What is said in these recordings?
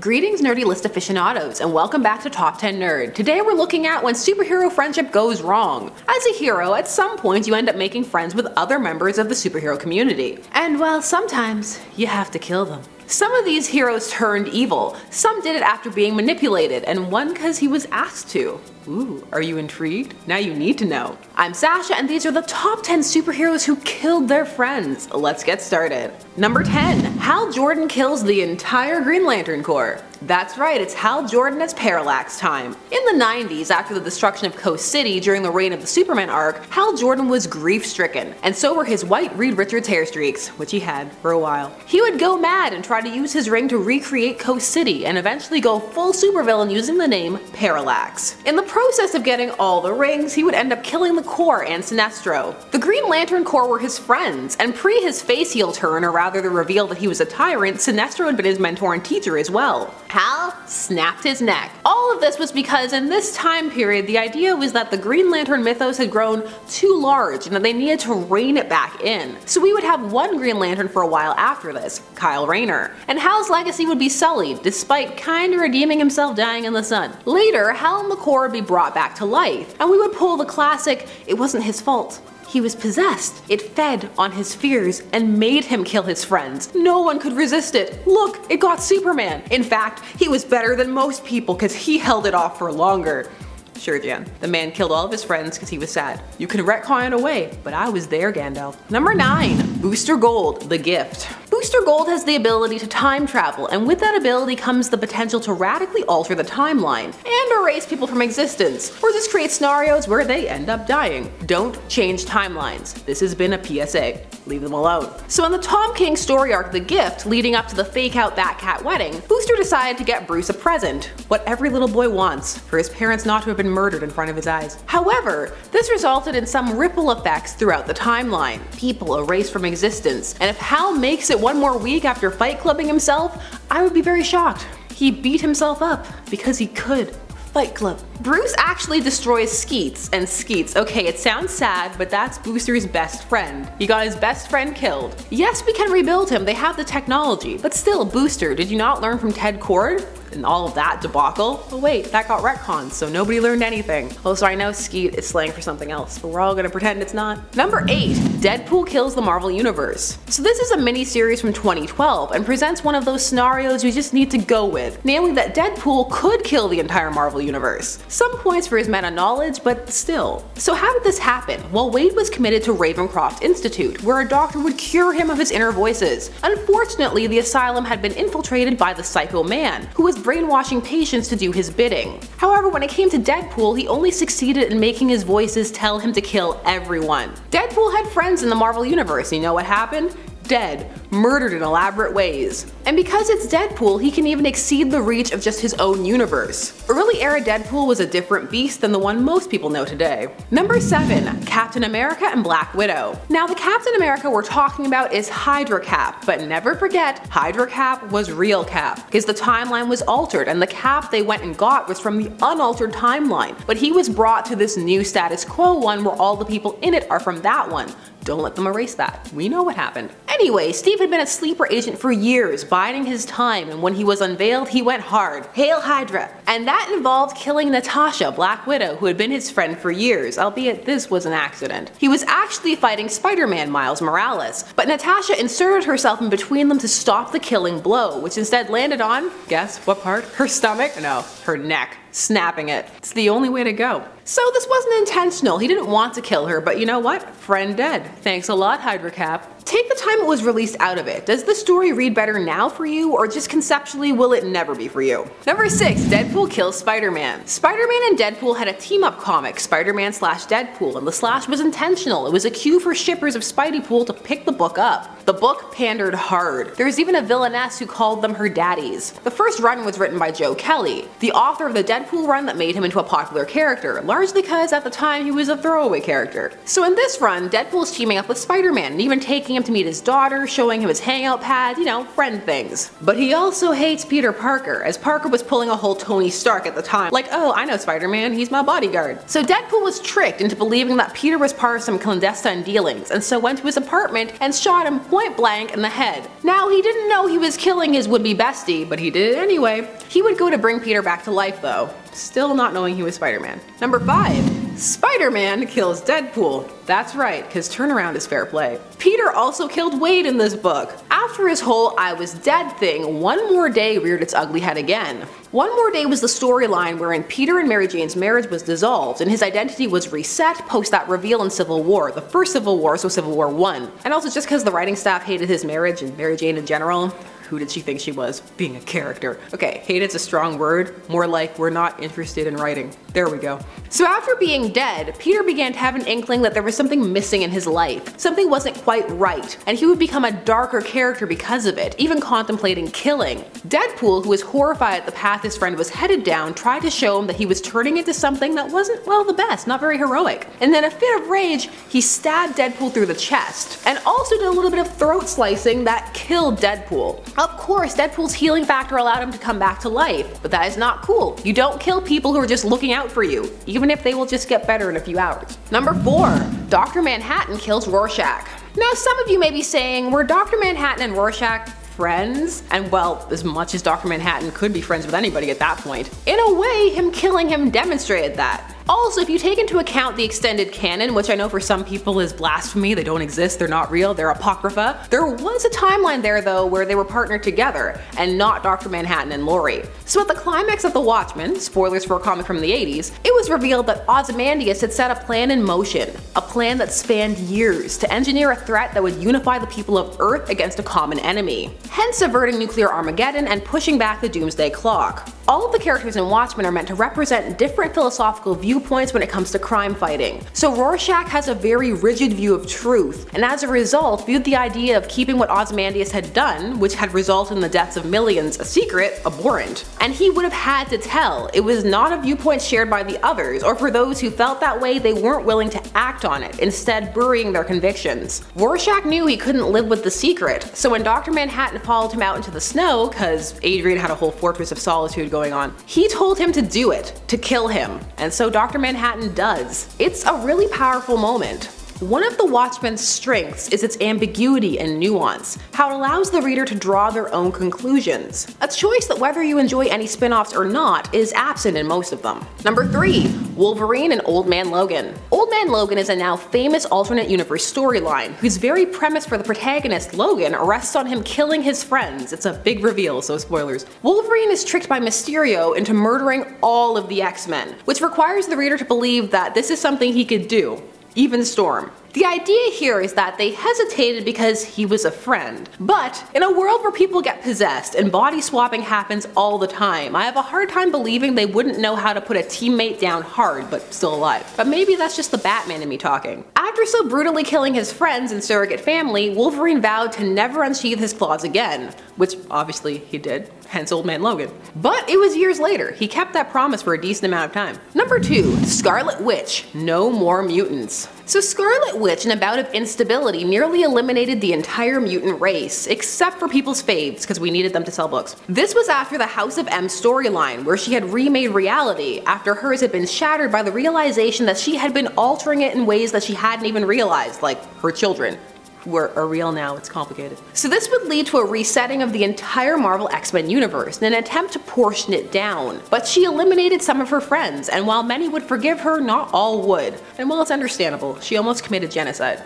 Greetings nerdy list aficionados and welcome back to Top 10 Nerd. Today we're looking at when superhero friendship goes wrong. As a hero, at some point you end up making friends with other members of the superhero community. And well, sometimes you have to kill them. Some of these heroes turned evil, some did it after being manipulated, and one because he was asked to. Ooh, are you intrigued? Now you need to know. I'm Sasha and these are the top 10 superheroes who killed their friends. Let's get started. Number 10. Hal Jordan kills the entire Green Lantern Corps. That's right, it's Hal Jordan as Parallax time. In the 90s, after the destruction of Coast City during the reign of the Superman arc, Hal Jordan was grief stricken, and so were his white Reed Richards hair streaks, which he had for a while. He would go mad and try to use his ring to recreate Coast City and eventually go full supervillain using the name Parallax. In the process of getting all the rings, he would end up killing the Corps and Sinestro. The Green Lantern Corps were his friends, and pre his face heel turn, or rather the reveal that he was a tyrant, Sinestro had been his mentor and teacher as well. Hal snapped his neck. All of this was because in this time period, the idea was that the Green Lantern mythos had grown too large and that they needed to rein it back in. So we would have one Green Lantern for a while after this, Kyle Rayner. And Hal's legacy would be sullied, despite kinda redeeming himself dying in the sun. Later, Hal and would be brought back to life, and we would pull the classic, it wasn't his fault. He was possessed. It fed on his fears and made him kill his friends. No one could resist it. Look, it got Superman. In fact, he was better than most people because he held it off for longer. Sure, Jan. The man killed all of his friends because he was sad. You can retcon it away, but I was there, Gandalf. Number 9. Booster Gold, The Gift. Booster Gold has the ability to time travel, and with that ability comes the potential to radically alter the timeline, and erase people from existence, or just create scenarios where they end up dying. Don't change timelines. This has been a PSA. Leave them alone. So in the Tom King story arc The Gift, leading up to the fake out Batcat wedding, Booster decided to get Bruce a present, what every little boy wants, for his parents not to have been murdered in front of his eyes. However, this resulted in some ripple effects throughout the timeline. People erased from existence, and if Hal makes it one more week after fight clubbing himself, I would be very shocked. He beat himself up because he could. Fight Club. Bruce actually destroys Skeets, and Skeets, okay it sounds sad, but that's Booster's best friend. He got his best friend killed. Yes we can rebuild him, they have the technology, but still Booster, did you not learn from Ted Kord? and all of that debacle. Oh wait, that got retconned, so nobody learned anything. Oh, so I know Skeet is slang for something else, but we're all gonna pretend it's not. Number 8. Deadpool kills the Marvel Universe. So this is a mini series from 2012 and presents one of those scenarios you just need to go with, namely that Deadpool could kill the entire Marvel Universe. Some points for his meta knowledge, but still. So how did this happen? Well, Wade was committed to Ravencroft Institute, where a doctor would cure him of his inner voices. Unfortunately, the asylum had been infiltrated by the Psycho Man, who was brainwashing patients to do his bidding. However, when it came to Deadpool, he only succeeded in making his voices tell him to kill everyone. Deadpool had friends in the Marvel Universe, you know what happened? Dead, murdered in elaborate ways. And because it's Deadpool, he can even exceed the reach of just his own universe. Early era Deadpool was a different beast than the one most people know today. Number 7. Captain America and Black Widow. Now the Captain America we're talking about is Hydra Cap, but never forget, Hydra Cap was real Cap, because the timeline was altered and the Cap they went and got was from the unaltered timeline, but he was brought to this new status quo one where all the people in it are from that one. Don't let them erase that. We know what happened. Anyway, Steve had been a sleeper agent for years, biding his time, and when he was unveiled, he went hard. Hail Hydra! And that involved killing Natasha, Black Widow, who had been his friend for years, albeit this was an accident. He was actually fighting Spider-Man Miles Morales, but Natasha inserted herself in between them to stop the killing blow, which instead landed on, guess what part? Her stomach? No, her neck snapping it. It's the only way to go. So this wasn't intentional, he didn't want to kill her, but you know what? Friend dead. Thanks a lot, Hydra Cap. Take the time it was released out of it. Does the story read better now for you, or just conceptually will it never be for you? Number 6. Deadpool kills Spider-Man. Spider-Man and Deadpool had a team-up comic, Spider-Man slash Deadpool, and the slash was intentional. It was a cue for shippers of Spideypool to pick the book up. The book pandered hard. There was even a villainess who called them her daddies. The first run was written by Joe Kelly, the author of the Deadpool run that made him into a popular character, largely because at the time he was a throwaway character. So in this run, Deadpool's teaming up with Spider-Man and even taking taking him to meet his daughter, showing him his hangout pad, you know, friend things. But he also hates Peter Parker, as Parker was pulling a whole Tony Stark at the time. Like, oh, I know Spider-Man, he's my bodyguard. So Deadpool was tricked into believing that Peter was part of some clandestine dealings, and so went to his apartment and shot him point blank in the head. Now, he didn't know he was killing his would-be bestie, but he did it anyway. He would go to bring Peter back to life though, still not knowing he was Spider-Man. Number 5. Spider-Man kills Deadpool. That's right, because turnaround is fair play. Peter also killed Wade in this book. After his whole I was dead thing, One More Day reared its ugly head again. One More Day was the storyline wherein Peter and Mary Jane's marriage was dissolved and his identity was reset post that reveal in Civil War, the first Civil War, so Civil War 1. And also just because the writing staff hated his marriage and Mary Jane in general, who did she think she was? Being a character. Okay, hated's a strong word. More like we're not interested in writing. There we go. So after being dead, Peter began to have an inkling that there was something missing in his life. Something wasn't quite right, and he would become a darker character because of it, even contemplating killing. Deadpool, who was horrified at the path his friend was headed down, tried to show him that he was turning into something that wasn't, well, the best, not very heroic. And then a fit of rage, he stabbed Deadpool through the chest, and also did a little bit of throat slicing that killed Deadpool. Of course, Deadpool's healing factor allowed him to come back to life, but that is not cool. You don't kill people who are just looking out for you, even if they will just get better in a few hours. Number 4. Dr. Manhattan kills Rorschach. Now some of you may be saying, were Dr. Manhattan and Rorschach friends? And well, as much as Dr. Manhattan could be friends with anybody at that point. In a way, him killing him demonstrated that. Also, if you take into account the extended canon, which I know for some people is blasphemy, they don't exist, they're not real, they're apocrypha, there was a timeline there though where they were partnered together, and not Dr. Manhattan and Laurie. So at the climax of The Watchmen, spoilers for a comic from the 80s, it was revealed that Ozymandias had set a plan in motion, a plan that spanned years to engineer a threat that would unify the people of Earth against a common enemy, hence averting nuclear Armageddon and pushing back the doomsday clock. All of the characters in Watchmen are meant to represent different philosophical viewpoints when it comes to crime fighting. So Rorschach has a very rigid view of truth, and as a result viewed the idea of keeping what Ozymandias had done, which had resulted in the deaths of millions, a secret, abhorrent. And he would have had to tell. It was not a viewpoint shared by the others, or for those who felt that way they weren't willing to act on it, instead burying their convictions. Rorschach knew he couldn't live with the secret, so when Dr. Manhattan followed him out into the snow, cause Adrian had a whole fortress of solitude going on. He told him to do it, to kill him, and so Dr. Manhattan does. It's a really powerful moment. One of the Watchmen's strengths is its ambiguity and nuance, how it allows the reader to draw their own conclusions. A choice that whether you enjoy any spin-offs or not is absent in most of them. Number 3. Wolverine and Old Man Logan. Old Man Logan is a now famous alternate universe storyline, whose very premise for the protagonist, Logan, rests on him killing his friends. It's a big reveal, so spoilers. Wolverine is tricked by Mysterio into murdering all of the X-Men, which requires the reader to believe that this is something he could do even Storm. The idea here is that they hesitated because he was a friend. But in a world where people get possessed and body swapping happens all the time, I have a hard time believing they wouldn't know how to put a teammate down hard but still alive. But maybe that's just the Batman in me talking. After so brutally killing his friends and surrogate family, Wolverine vowed to never unsheath his claws again, which obviously he did, hence Old Man Logan. But it was years later, he kept that promise for a decent amount of time. Number 2. Scarlet Witch, No More Mutants. So Scarlet Witch, in a bout of instability, nearly eliminated the entire mutant race, except for people's faves, because we needed them to sell books. This was after the House of M storyline, where she had remade reality, after hers had been shattered by the realization that she had been altering it in ways that she hadn't even realized, like her children were are real now, it's complicated. So this would lead to a resetting of the entire Marvel X-Men universe in an attempt to portion it down. But she eliminated some of her friends, and while many would forgive her, not all would. And while it's understandable, she almost committed genocide.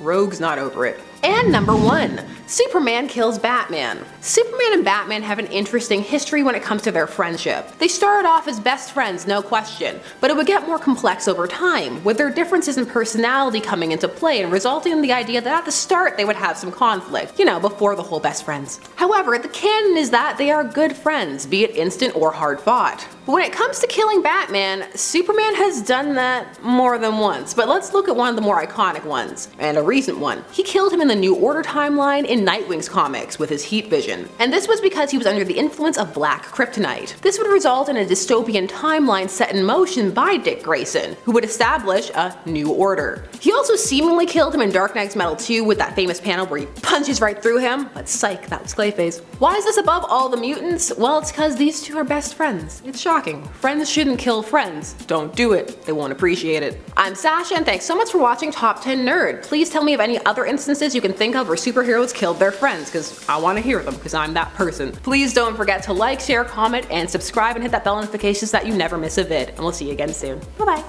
Rogue's not over it. And number one, Superman kills Batman. Superman and Batman have an interesting history when it comes to their friendship. They started off as best friends, no question, but it would get more complex over time, with their differences in personality coming into play and resulting in the idea that at the start they would have some conflict, you know, before the whole best friends. However, the canon is that they are good friends, be it instant or hard fought. When it comes to killing Batman, Superman has done that more than once. But let's look at one of the more iconic ones, and a recent one. He killed him in the New Order timeline in Nightwing's comics with his heat vision. And this was because he was under the influence of black kryptonite. This would result in a dystopian timeline set in motion by Dick Grayson, who would establish a new order. He also seemingly killed him in Dark Knight's Metal 2 with that famous panel where he punches right through him, but psych, that was Clayface. Why is this above all the mutants? Well, it's because these two are best friends. It's shocking. Friends shouldn't kill friends. Don't do it. They won't appreciate it. I'm Sasha and thanks so much for watching Top 10 Nerd. Please tell me of any other instances you can think of where superheroes killed their friends because I want to hear them because I'm that person. Please don't forget to like, share, comment, and subscribe and hit that bell notification so that you never miss a vid. And we'll see you again soon. Bye bye.